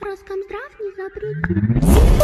Роскомздрав не запретит.